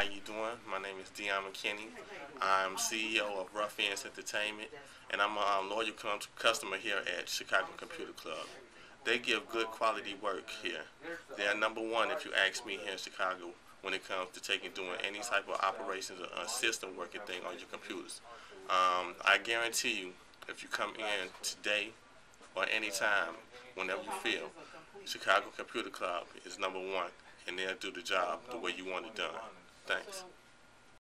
How you doing? My name is Dion McKinney. I'm CEO of Rough Ends Entertainment, and I'm a um, loyal customer here at Chicago Computer Club. They give good quality work here. They're number one, if you ask me, here in Chicago when it comes to taking doing any type of operations or system working thing on your computers. Um, I guarantee you, if you come in today or anytime, whenever you feel, Chicago Computer Club is number one, and they'll do the job the way you want it done. Thanks.